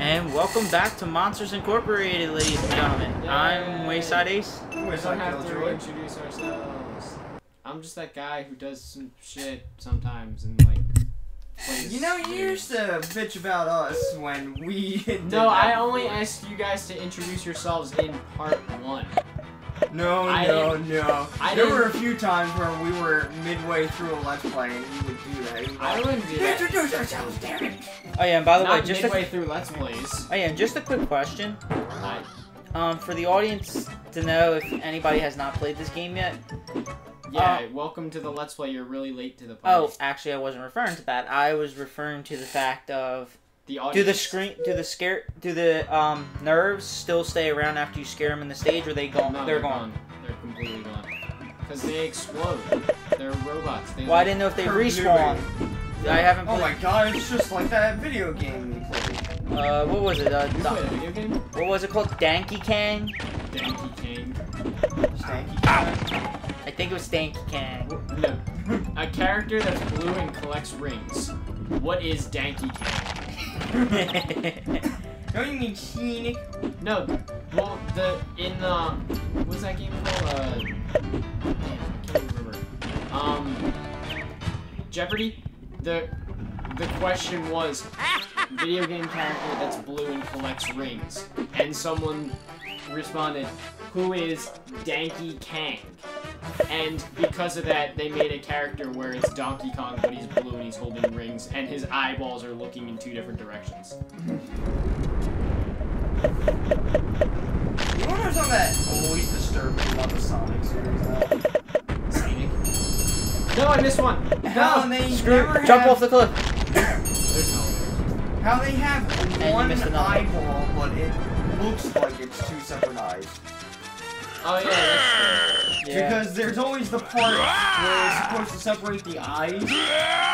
And welcome back to Monsters Incorporated, ladies and gentlemen. I'm Wayside Ace. We don't have to Killjoy. introduce ourselves. I'm just that guy who does some shit sometimes and like. plays You know, you games. used to bitch about us when we. did No, that I only before. asked you guys to introduce yourselves in part one. No, I no, no. I there were a few times where we were midway through a let's play and you would do that. You'd I wouldn't do that. Introduce ourselves, damn it! Oh yeah, and by the way, just midway a, through Let's Plays. oh yeah, and just a quick question. I, Um, for the audience to know if anybody has not played this game yet. yeah, welcome to the Let's Play. You're really late to the party. Oh, actually, I wasn't referring to that. I was referring to the fact of the do the screen, do the scare, do the um nerves still stay around after you scare them in the stage, or they gone? No, they're gone. They're completely gone. Because they explode. They're robots. They Well, I didn't know if they Her respawn. I haven't Oh my god, it's just like that video game we played. Uh, what was it? Uh, You Da- played a video game? what was it called? Danky Kang? Danky Kang. Stanky. I think it was Stanky Kang. No. A character that's blue and collects rings. What is Danky Kang? Don't you mean scenic? No. Well, the in uh, what's that game called? Uh, can't remember. Um, Jeopardy. The the question was video game character that's blue and collects rings, and someone responded, "Who is Danky Kang?" And because of that, they made a character where it's Donkey Kong, but he's blue and he's holding rings, and his eyeballs are looking in two different directions. You know something that always disturbed me about the Sonic series though? Scenic. No, I missed one. How No. they Screw it. Jump have, off the cliff. There's no. How they have you one eyeball, but it looks like it's two separate eyes. Oh yeah, that's Yeah. Because there's always the part where it's supposed to separate the eyes,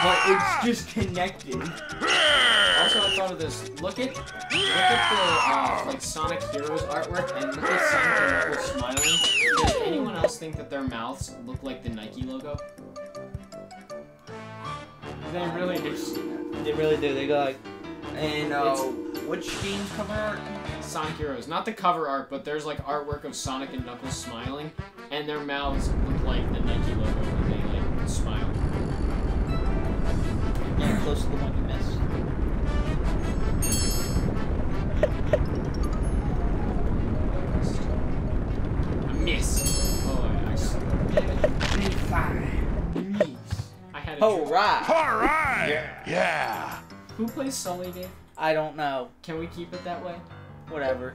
but it's just connected. Also, I thought of this. Look at, look at the uh, like Sonic Heroes artwork, and look at Sonic and Knuckles smiling. Does anyone else think that their mouths look like the Nike logo? They really do. They really do. They go like, And uh, which game's cover art? Sonic Heroes, not the cover art, but there's like artwork of Sonic and Knuckles smiling, and their mouths look like the Nike logo when they like smile. yeah, close to the one you missed. I missed. Oh, I, I, damn it. I had a Oh, right. All right. Yeah. Yeah. Who plays Sully, Dave? I don't know. Can we keep it that way? Whatever.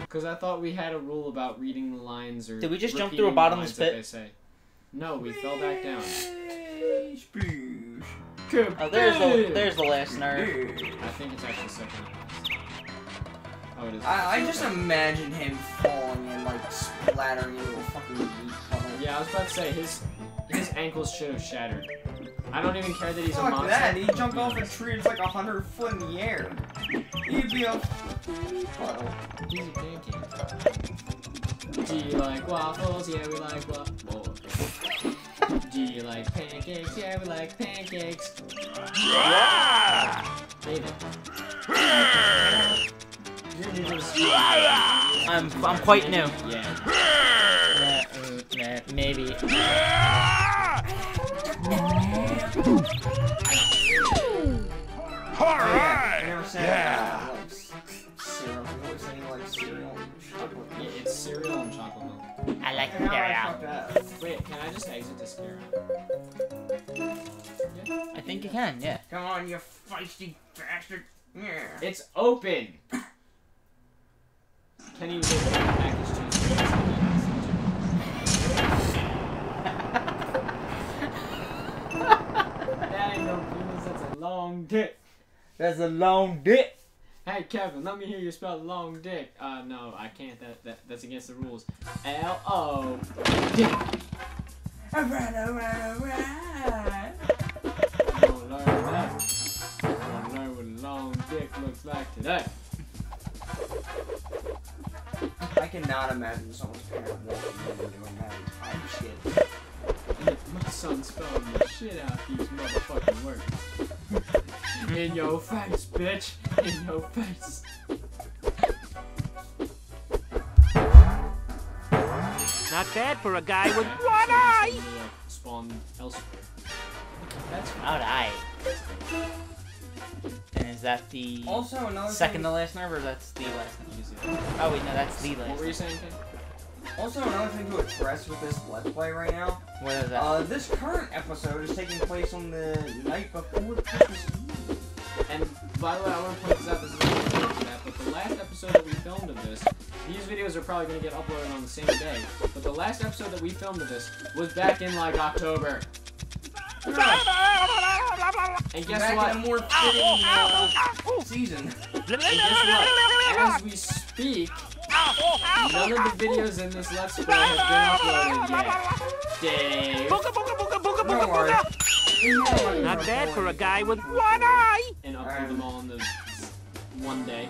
Because I thought we had a rule about reading the lines or. Did we just jump repeating through a the bottomless lines that pit? They say. No, we fell back down. Oh, there's the there's the last nerve. I think it's actually second. Oh, it is. I, I just imagine him falling and like splattering into a fucking meat puddle. Yeah, I was about to say his his ankles should have shattered. I don't even care that he's a Fuck monster. that, he jumped off a tree, it's like a hundred foot in the air. He'd be a meat puddle. He's a pancake. Do you like waffles? Yeah, we like waffles. Do you like pancakes? Yeah, we like pancakes. David. You're new to the school. I'm I'm quite new. Yeah. Nah, mm, nah, maybe. I never said Yeah. like s- syrup. You always like cereal and chocolate. Yeah, it's cereal and chocolate milk. I like cereal. fucked. Wait, can I just exit this camera? I think you can. Yeah. Come on, you feisty bastard. Yeah. It's open! Can you look at the package too? That ain't no penis, that's a long dick. That's a long dick. Hey Kevin, let me hear you spell long dick. Uh, no, I can't. That, that that's against the rules. L O. Dick. Alright, alright, alright. I'm gonna learn that. I'm gonna learn what a long dick looks like today. I cannot imagine someone's parent walking in and doing that entire shit. And if my son's spelling the shit out these motherfucking words. In your face, bitch. In your face. Not bad for a guy with one eye. Spawn elsewhere. That's alright. And is that the Also, another second thing, to last nerve, or that's the last nerve? You can see that. Oh wait, no, that's the last What were you saying, also another thing to address with this Let's Play right now. What is that? Uh, this current episode is taking place on the night before Christmas Eve. By the way, I want to point this out. This is not to that, but the last episode that we filmed of this, these videos are probably going to get uploaded on the same day. But the last episode that we filmed of this was back in like October. And guess Back what? in a more fitting uh, season. And guess what? As we speak, none of the videos in this Let's Play have been uploaded yet. Dave. Don't worry. Not bad for a guy with one eye. And upload them all in the one day.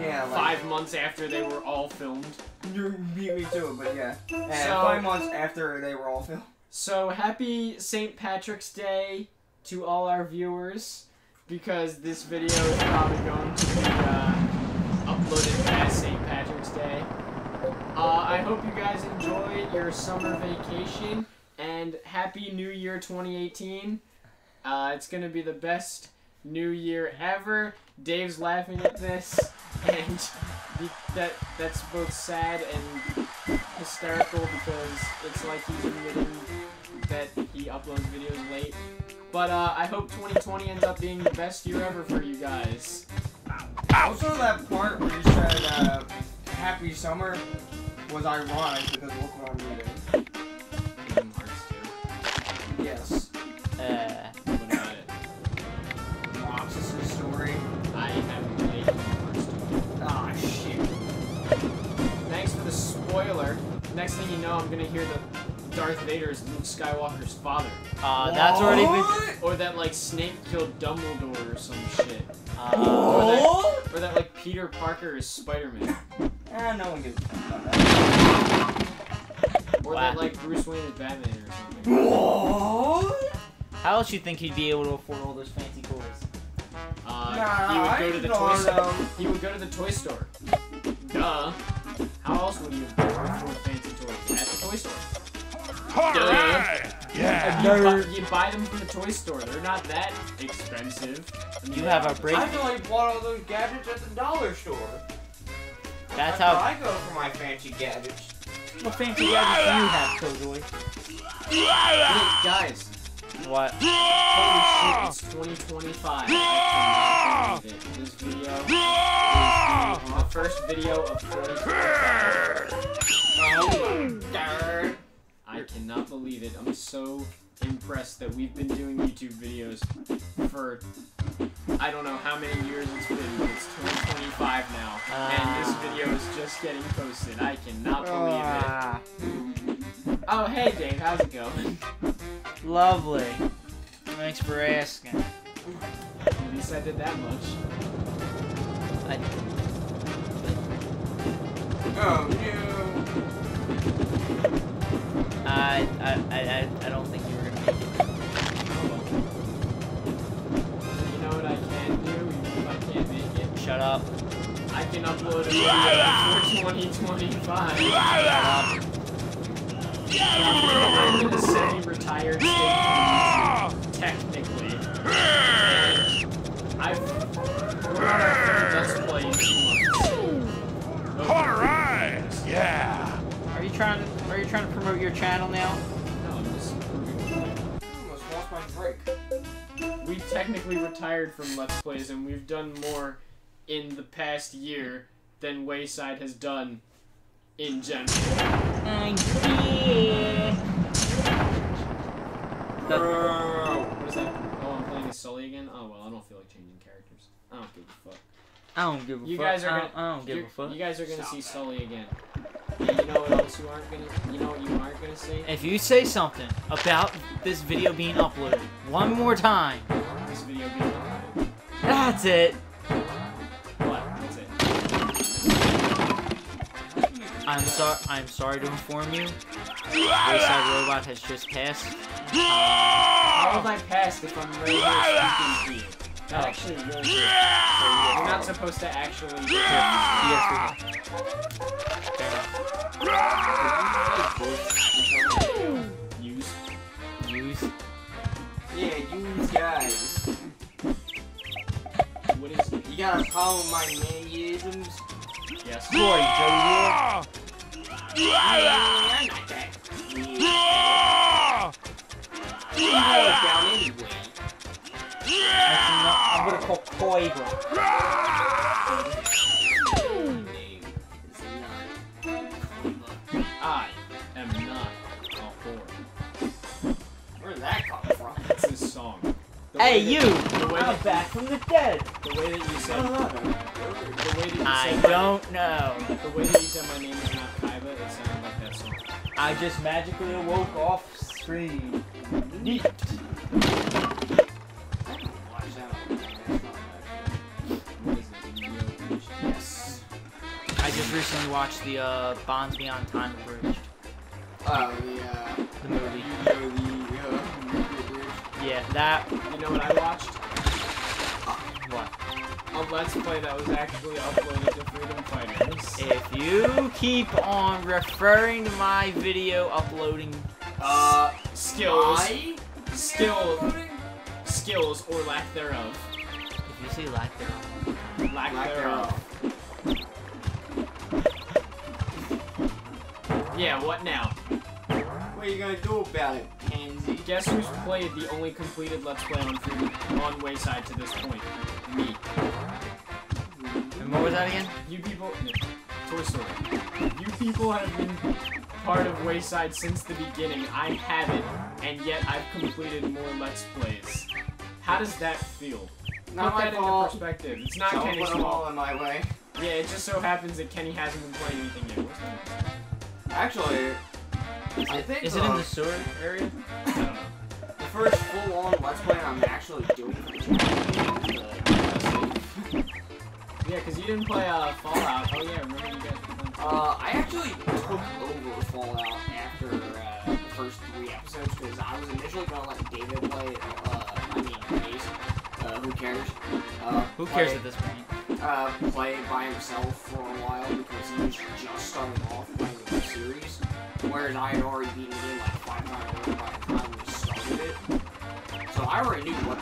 Yeah, like, Five months after they were all filmed. You beat me to it, but yeah. And So- five months after they were all filmed. So happy St. Patrick's Day to all our viewers because this video is probably going to be uh, uploaded as St. Patrick's Day. Uh, I hope you guys enjoy your summer vacation and happy New Year 2018. Uh, it's gonna be the best New Year ever. Dave's laughing at this, and that that's both sad and hysterical because it's like he's admitting that he uploads videos late. But uh, I hope 2020 ends up being the best year ever for you guys. Also, that part where you said uh, "Happy Summer" was ironic because look what I'm reading. Uh, What it? Roxas' story. I haven't played Kingdom Hearts 2. Ah, shit. Thanks for the spoiler. Next thing you know, I'm gonna hear that Darth Vader is Luke Skywalker's father. uh, that's already been. Or that, like, Snape killed Dumbledore or some shit. Uh, What? Or that, like, Peter Parker is Spider-Man. Ah, no one gives a fuck about that. Or Wow. that, like, Bruce Wayne is Batman or something. What? How else you think he'd be able to afford all those fancy toys? Uh, Nah, he would I go to the toy store. He would go to the toy store. Duh. How else would you afford fancy toys? At the toy store. Alright! Yeah! You, bu- you buy them from the toy store. They're not that expensive. I mean, You have a break- I feel like bought all those gadgets at the dollar store. That's where how. I go for my fancy gadgets. What fancy gadgets do you have, Killjoy? Wait, guys. What? Holy shit, it's ah! 2025. I ah! cannot believe it. This video is ah! the first video of 2025. Oh, darn. I cannot believe it. I'm so impressed that we've been doing YouTube videos for I don't know how many years it's been, but it's 2025 now. and this video is just getting posted. I cannot believe Ah, it. Oh, hey Dave, how's it going? lovely. Thanks for asking. At least I did that much. Oh, I, Oh, no. I, I, I, I don't think you were gonna make it. Oh. You know what I can do, even if I can't make it? Shut up. I can upload a video before 2025. I'm in semi-retired technically. I've. Okay. Alright! Yeah! Are you trying to, are you trying to promote your channel now? No, I'm just. Almost lost my break. We technically retired from Let's Plays, and we've done more in the past year than Wayside has done in general. I. Bro. What is that? Oh, I'm playing as Sully again? Oh, well, I don't feel like changing characters. I don't give a fuck. I don't give a You fuck. guys are I gonna. don't, I don't give you're- a fuck. You guys are gonna Stop see that. Sully again. And you know what else you aren't gonna? You know what you aren't gonna see? If you say something about this video being uploaded one more time, This video being uploaded. that's it. I'm sorry. I'm sorry to inform you. Wayside uh, Robot has just passed. How have I passed if I'm right here speaking to you? That Oh. actually really good. You're not supposed to actually. You get a. Fair enough. Use. Use. Yeah, you guys. What is? You got a problem with my mannerisms? Yes. Boy, Joey. I'm not that. Ah! Hey, you! I'm that, back from the dead. the way that you said. The way that you I said. my- don't know. The way that you said my name is not Kaiba, it sounded like that song. I just magically awoke off screen. Neat. Watch out. What is it? Yu-Gi-Oh! Nation? Yes. I just recently watched the uh, Bonds Beyond Time Bridge, Oh, the, uh, the movie. Yeah, that. You know what I watched? What? A Let's Play that was actually uploaded to Freedom Fighters. If you keep on referring to my video uploading, Uh, Skills. I? Skill. Skills or lack thereof. if you say lack thereof, Lack, Lack thereof. Yeah, what now? What are you gonna do about it, Guess who's played the only completed Let's Play on Freedom on Wayside to this point? Me. and what was that again? You people. Toy Story. You people have been part of Wayside since the beginning. I haven't, and yet I've completed more Let's Plays. How does that feel? Not Put my that into perspective. It's not Don't Kenny's put fault. all in my way. Yeah, it just so happens that Kenny hasn't been playing anything yet. What's that? Actually, I think Is it in uh, the sewer area? I don't know. the first full-on Let's Play I'm actually doing for the channel Yeah, because you didn't play uh, Fallout. Oh yeah, remember you guys Uh, I actually took over Fallout after uh, the first three episodes because I was initially gonna let David play. it, Uh, I mean. Uh, who cares? Uh, Who play- cares at this point? Uh, play it by himself for a while because he was just starting off playing the series, whereas I had already beaten the game like five times over by the time we started it. So I already knew what.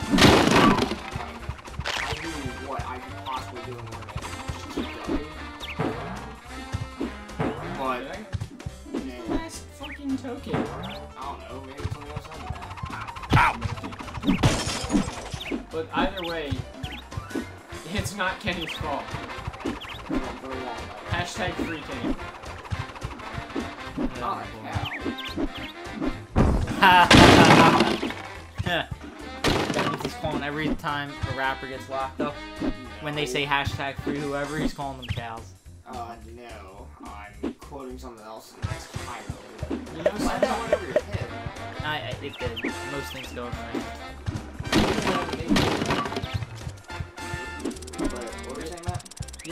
I knew what I could possibly do in order to just keep going. But, Did I you get know, last fucking token? I don't know, maybe not Kenny's fault. It's been a long way. Hashtag free Kenny. Not a cow. he's calling every time a rapper gets locked up. When they say hashtag free whoever, he's calling them cows. Uh, no. I'm quoting something else entirely. You know Why that something? went over your head? I, I it did. Most things go over my head.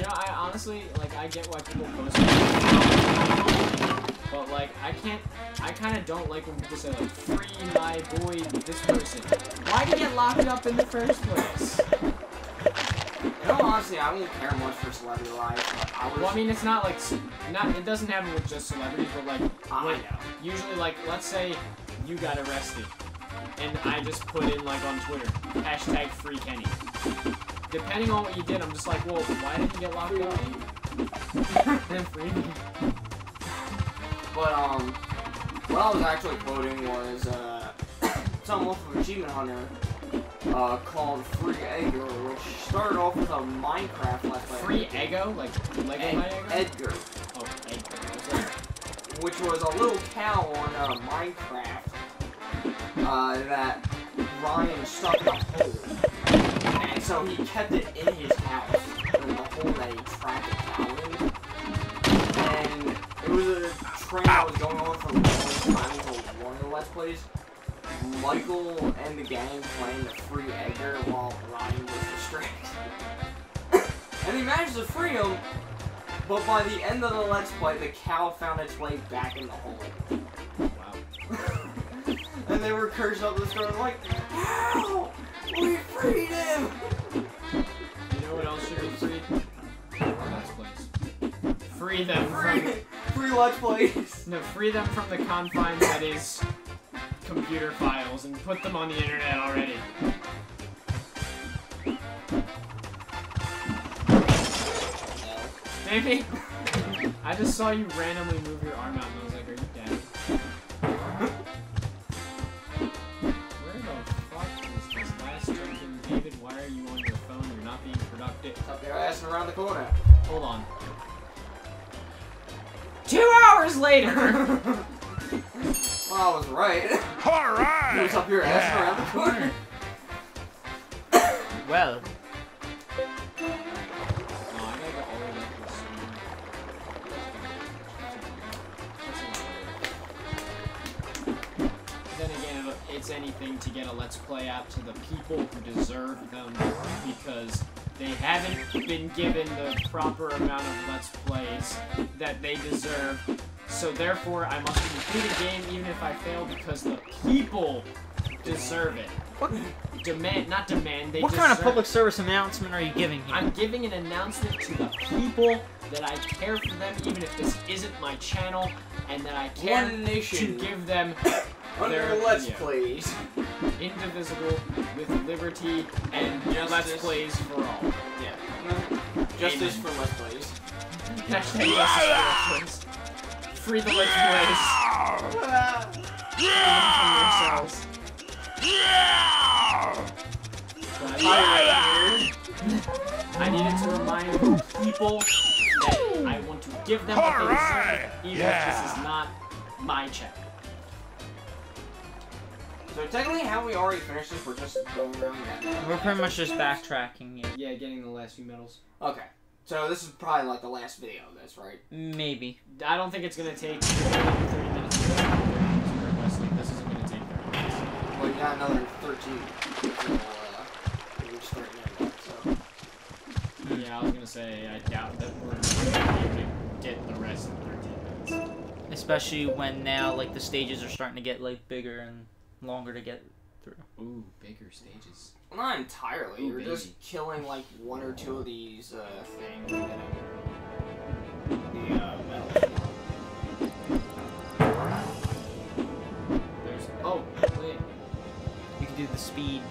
Know, I honestly, like, I get why people post But, like, I can't, I kind of don't like when people say, like, free my boy, this person. Why did he get locked up in the first place? You know, honestly, I don't care much for celebrity life, I was. Well, I mean, it's not like, not, it doesn't happen with just celebrities, but, like, I when- know. usually, like, let's say you got arrested, and I just put in, like, on Twitter, hashtag free Kenny. Depending on what you did, I'm just like, well, why didn't you get locked up? Then free me. But um, what I was actually quoting was uh, some Wolf of Achievement Hunter uh called Free Edgar, which started off with a Minecraft Play. Free Ego? Like, Lego Ed-? Edgar, Oh, Edgar. Which was a little cow on uh, Minecraft uh, that Ryan stuck in a hole, so he kept it in his house in the hole that he trapped the cow in. And it was a train that was going on long time until one of the Let's Plays. Michael and the gang playing the free Edgar while Ryan was distracted. and he managed to free him, but by the end of the Let's Play, the cow found its way back in the hole. Wow. and they were cursed up the store like, How? We freed him! Free them free, from... Free Plays! No, free them from the confines that is computer files and put them on the internet already. Maybe? I just saw you randomly move your arm productive. Up there, ass and around the corner. Hold on. Two hours later! well, I was right. Alright! He was up your ass and around the corner. Well, Oh, I gotta go all the way back to the server. Then again, it's anything to get a Let's Play out to the people who deserve them because they haven't been given the proper amount of Let's Plays that they deserve. So therefore, I must complete a game even if I fail because the people deserve it. what, Demand, not demand, they what kind of public service announcement are you giving here? I'm giving an announcement to the people that I care for them, even if this isn't my channel, and that I care to give them their- Let's. Plays. Indivisible with liberty and Justice. let's plays for all. Yeah. Justice Amen. for Let's Plays. Hashtag justice for let's plays. Free the let's plays. Yeah! yourselves. But I, I needed to remind people that I want to give them what they deserve, even yeah. if this is not my channel. So technically, how we already finished this, we're just going around that now. We're pretty much just backtracking. Yeah. Yeah, getting the last few medals. Okay. So this is probably like the last video of this, right? Maybe. I don't think it's gonna take 30 minutes. to go through Wrestling. This isn't gonna take 30 minutes. Well, you got another 13. So, uh, we're starting that, so. Yeah, I was gonna say I doubt that we're gonna be able to get the rest in 13 minutes. Especially when now, like, the stages are starting to get, like, bigger and longer to get through. Ooh, bigger stages. Well, not entirely. Ooh, You're baby. just killing like one or two of these uh, things. And then the uh, metal. There's. Oh, wait. You can do the speed.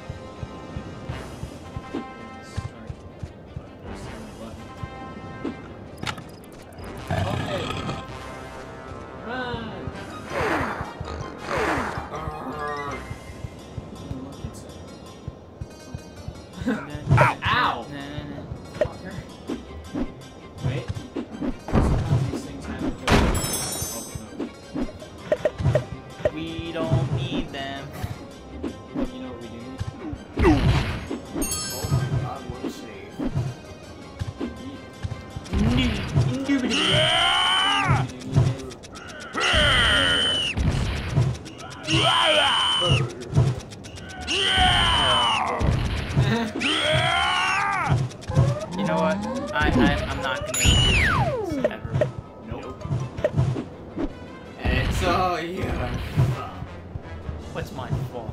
What's my fault?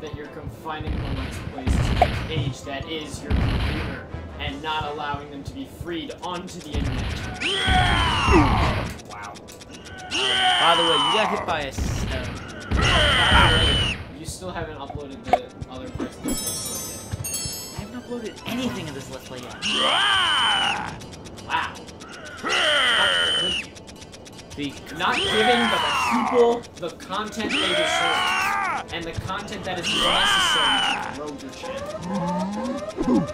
That you're confining the Let's Plays to the page that is your computer and not allowing them to be freed onto the internet. Wow. By the way, you got hit by a stone. You still haven't uploaded the other parts of this I haven't uploaded anything of this Let's Play yet. yet. Wow. Not giving the people the content they deserve. And the content that is necessary to grow your channel.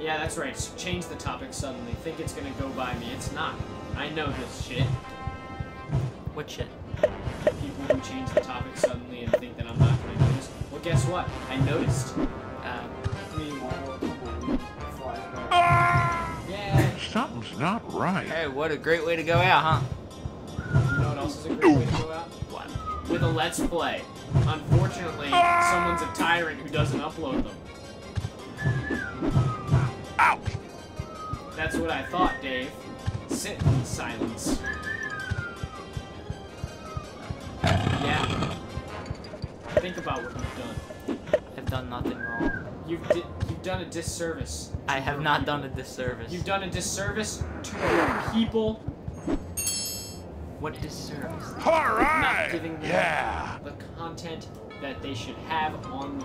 Yeah, that's right. Change the topic suddenly. Think it's gonna go by me. It's not. I know this shit. what shit? People who change the topic suddenly and think that I'm not gonna notice. Well, guess what? I noticed. Uh, Meanwhile, a couple weeks flashback. Yeah. Something's not right. hey, what a great way to go out, huh? You know what else is a great way to go out? What? With a Let's Play. Unfortunately, someone's a tyrant who doesn't upload them. Ouch! That's what I thought, Dave. Sit in silence. Yeah. Think about what you've done. I've done nothing wrong. You've di- you've you've done a disservice. I have not people. done a disservice. You've done a disservice to your people, what disservice? All not giving them Yeah. the content that they should have on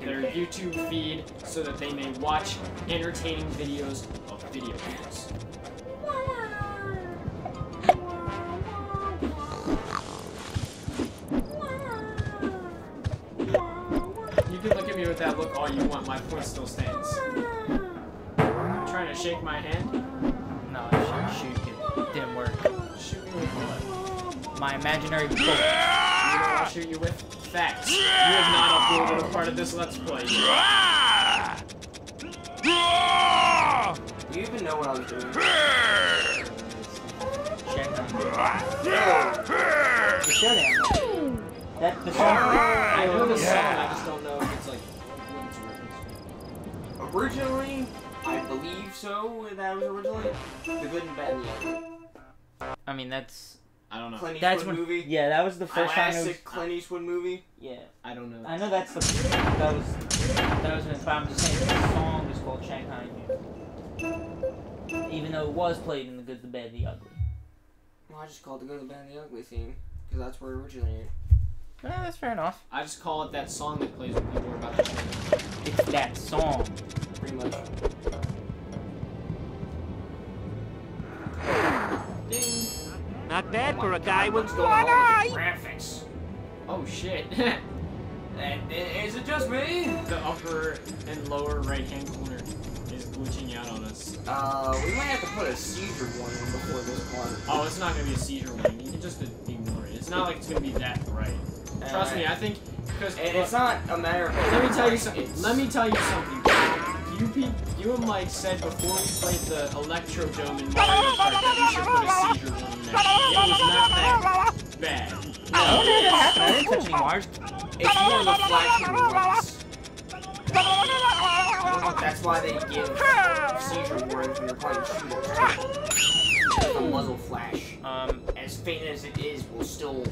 their YouTube feed so that they may watch entertaining videos of video games. You can look at me with that look all you want, my point still stands. Trying to shake my hand? No, I should shoot you. Didn't work. Shoot me with what? My imaginary bullet. You know what I'll shoot you with? Facts. You have not uploaded a part of this Let's Play! Do you even know what I was doing? Check the showdown. That the song. I know the song, I just don't know if it's like what it's a Originally, I believe so. That was originally the good and bad and the ugly. I mean, that's. I don't know. Clint that's when. movie. Yeah, that was the first time it was. Classic Clint Eastwood movie. Yeah, I don't know. I know that's the. That was. That was when. But I'm just saying the song was called Shanghai Noon. Even though it was played in the good, the bad, the ugly. Well, I just called it the good, the bad, the ugly theme because that's where it originated. Eh, that's fair enough. I just call it that song that plays when people are about to play. It's that song. Pretty much. Ding. Not bad for a guy with What's one going on eye. graphics? Oh shit. And, and is it just me? the upper and lower right hand corner is glitching out on us. Uh, we might have to put a seizure warning before this part. Oh, it's not gonna be a seizure warning. You can just ignore it. It's not like it's gonna be that bright. Trust me, I think because And it's not a matter of. Let me tell you something. Let me tell you something. You pe- you and Mike said before we played the Electrodome in Mario Kart that we should put a seizure warning there. It was not that bad. Oh, okay, that happened. I didn't touch any wires. It's more of a flashing lights. That's why they give seizure warnings when you're playing shooters. The muzzle flash, Um, as faint as it is, will still.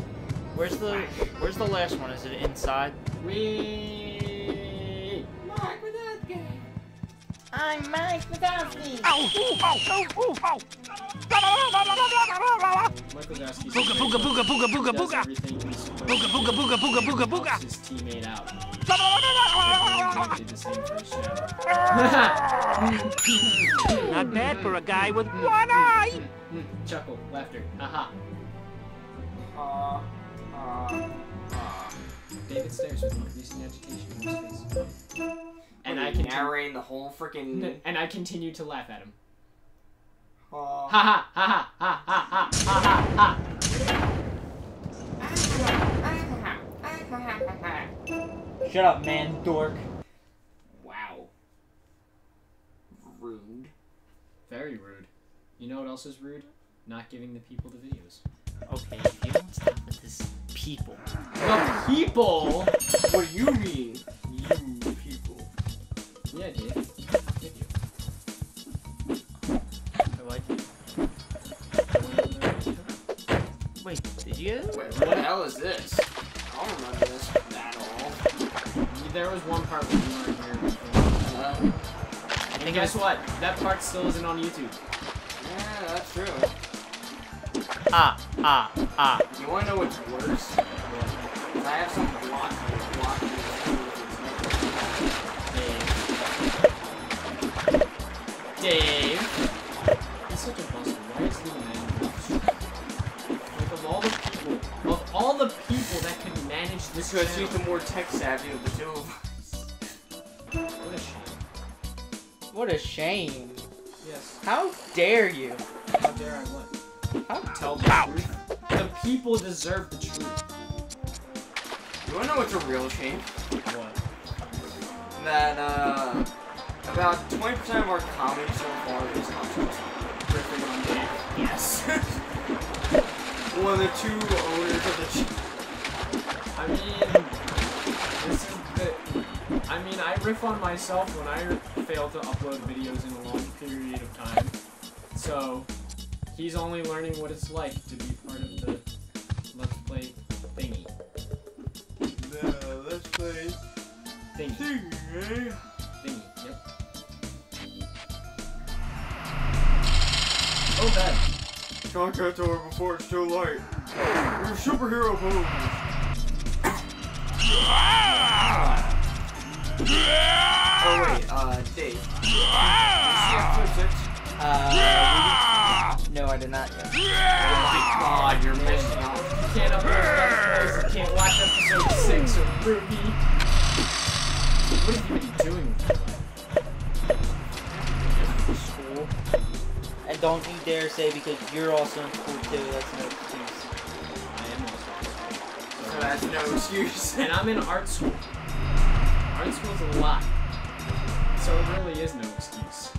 where's the where's the last one? Is it inside? We. Mike game. I'm Mike Wazowski. Ow! Ow! Ow! Mike Wazowski's Booga, booga, booga, booga, booga, does booga. everything he's supposed Booga, booga, booga, booga, booga, booga. His teammate out. Mike did the same for his channel. Not bad for a guy with one eye. Chuckle, laughter, aha. Uh, uh, uh. David stares with increasing agitation in his face. And I you continue. narrating the whole freaking. And I continue to laugh at him. Ha ha ha ha ha ha ha ha Shut up, man, dork. wow. Rude. Very rude. You know what else is rude? Not giving the people the videos. Okay, if you don't stop with this people. The people? What do you mean, you people? Yeah, Dave. Wait, did you get it? Wait, what the hell is this? I don't remember this at all. There was one part where you weren't here before. Uh, I And think guess it's what? That part still isn't on YouTube. yeah, that's true. ah ah ah. You wanna know what's worse? 'Cause I have some block blocking Dave. Dave. This Because channel, he's the more tech savvy of the two of us. what a shame. What a shame. Yes. How dare you? How dare I what? How Tell the truth. The people deserve the truth. You wanna know what's a real shame? What? That, uh, about 20% of our comedy so far is not just riffing on Dave. Yes. One of the two owners of the ch- I mean, this is the, I mean, I riff on myself when I fail to upload videos in a long period of time. So, he's only learning what it's like to be part of the Let's Play thingy. The Let's Play thingy. Thingy. Thingy, yep. Oh, bad. Contact over before it's too late. Your superhero moves. Oh wait, uh, Dave. Did you see episode six? Uh, no, I did not yet. Oh my god, you're missing out. You can't upload you can't watch episode 6 of RWBY. What have you been doing with your life? School. And don't you dare say because you're also in school too. That's no excuse. So that's no excuse. And I'm in art school. Art school's a lot. So it really is no excuse.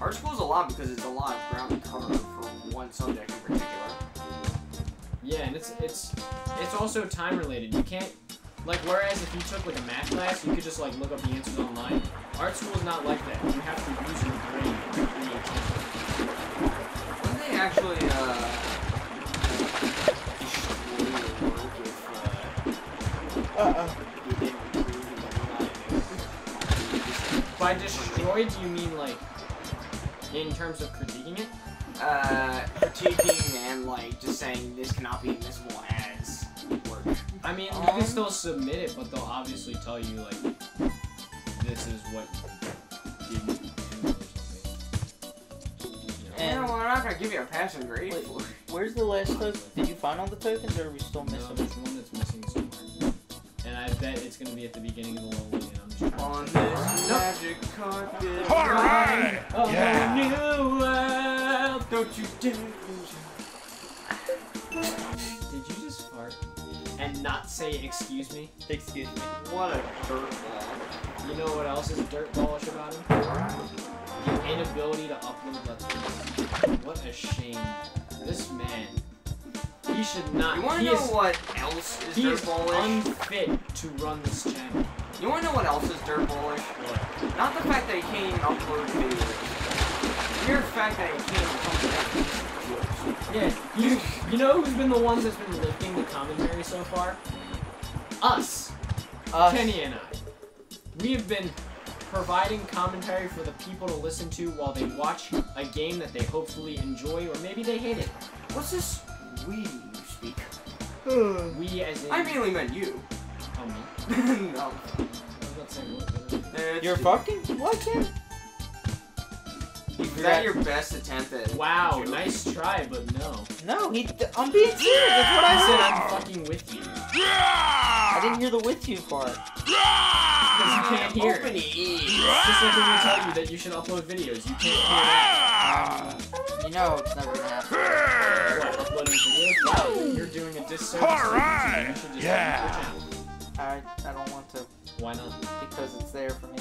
Art school's a lot because it's a lot of ground to cover for one subject in particular. Yeah, and it's it's it's also time related. You can't like whereas if you took like a math class, you could just like look up the answers online. Art school is not like that. You have to use your brain. Wouldn't they actually, uh, By destroyed, do you mean like in terms of critiquing it? uh, critiquing and like just saying this cannot be admissible as work. I mean, you Um, can still submit it, but they'll obviously tell you like this is what didn't do or something. You know? And- Yeah, well, I'm not gonna give you a passing grade Wait. for it. Where's the last token? Did you find all the tokens, or are we still No, missing? there's one that's missing somewhere, and I bet it's gonna be at the beginning of the level. And I'm just trying On to this magic carpet. Alright! Oh, Yeah. new world. Don't you dare lose Did you just fart and not say excuse me? Excuse me. What a dirtball. You know what else is dirtballish about him? The inability to upload Let's Plays. What a shame. This man. He should not. You wanna he know is, what else is he is dirtballish? unfit to run this channel. You wanna know what else is dirtballish? What? Not the fact that he can't even upload videos. The mere fact that he can't come to that Yeah, you, you know who's been the ones that's been lifting the commentary so far? Us. Us. Kenny and I. We have been providing commentary for the people to listen to while they watch a game that they hopefully enjoy or maybe they hate it. What's this we? Hmm. We as in I mainly meant you. oh, me. no. I was about to say It's- You're fucking what? You Is that your best attempt at Wow, joke? nice try, but no. No, he. I'm being serious. That's what I said. I'm fucking with you. Yeah! I didn't hear the with you part. Because you can't hear Open it. ears. Just like when we tell you that you should upload videos, you can't hear that. Ah. Um, know it's never gonna happen. What, videos? Wow, you're doing a disservice. to Alright, YouTube. You yeah. delete your channel. I I don't want to Why not? because it's there for me.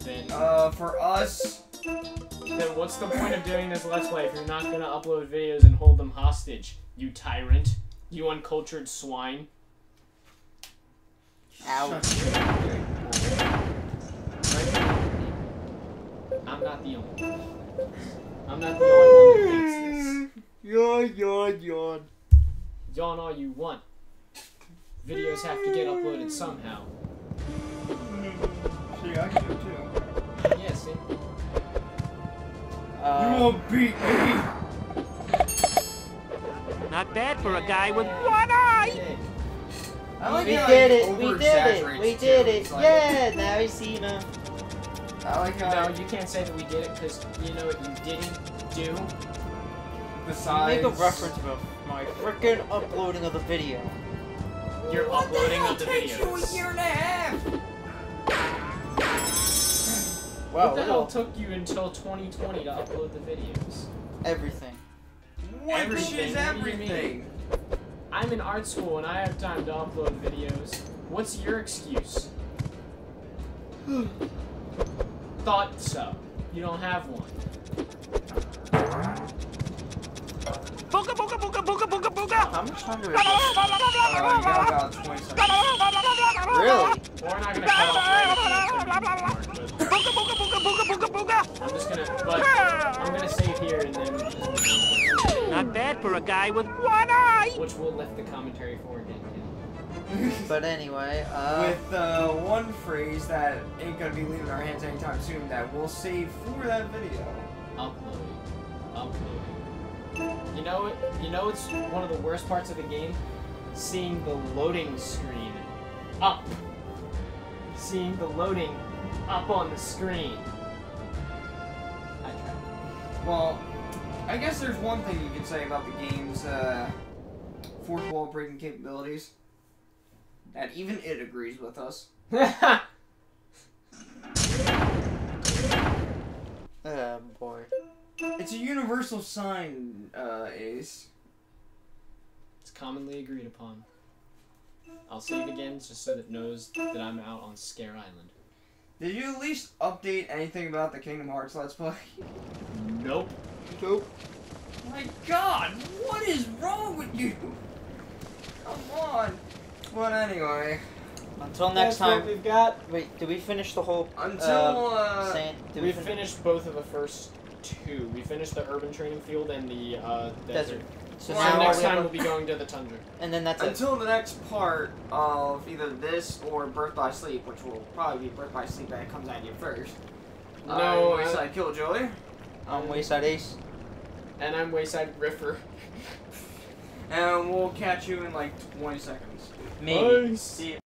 Then, Uh, for us, then what's the point of doing this Let's Play if you're not gonna upload videos and hold them hostage? You tyrant. You uncultured swine. Ow. I'm not the only one. I'm not the only one that thinks this. Yawn, yawn, yawn. Yawn all you want. Videos have to get uploaded somehow. See, I can do it too. Yeah, see? Uh, won't beat me. Not bad for a guy with one eye. Yeah. I like we did he it. We did it. over-exaggerates, We did it. Yeah. Now he's see him. I like how No, you can't say that we did it because you know what you didn't do? besides Make a reference about my freaking uploading of the video. You're What the uploading hell of the takes you a year and a half? Wow. what the look hell took you until 2020 to upload the videos? everything. Which Everything. is What do you mean? everything. I'm in art school and I have time to upload videos. What's your excuse? Thought so. You don't have one. Booga booga booga booga booga booga. How much time do we have? Uh, you got about 20 seconds. Really? Well, we're not gonna cut off the Booga booga booga booga booga booga. I'm just gonna, but I'm gonna save here and then Not bad for a guy with one eye. which we'll lift the commentary for again. But anyway, uh, With uh, one phrase that ain't gonna be leaving our hands anytime soon that we'll save for that video. Uploading, uploading, You know, what you know, it's one of the worst parts of the game. Seeing the loading screen up. Seeing the loading up on the screen. I tried. Well, I guess there's one thing you could say about the game's uh, fourth wall breaking capabilities. That even it agrees with us. Oh boy. It's a universal sign, uh, Ace. it's commonly agreed upon. I'll save again just so that it knows that I'm out on Scare Island. Did you at least update anything about the Kingdom Hearts Let's Play? Nope. Nope. My God, what is wrong with you? Come on. But anyway, Until next That's what time. we've got. Wait, did we finish the whole? until uh, Sand, did we we finish? finished both of the first two. We finished the urban training field and the uh, desert. Desert. So Well, So next we time have we'll be going to the tundra. and then that's it. until the next part of either this or Birth by Sleep, which will probably be Birth by Sleep that comes out of you first. No, uh, uh, Wayside Killjoy. I'm Wayside Ace. And I'm Wayside Riffer. and we'll catch you in like 20 seconds. Maybe. Nice. See.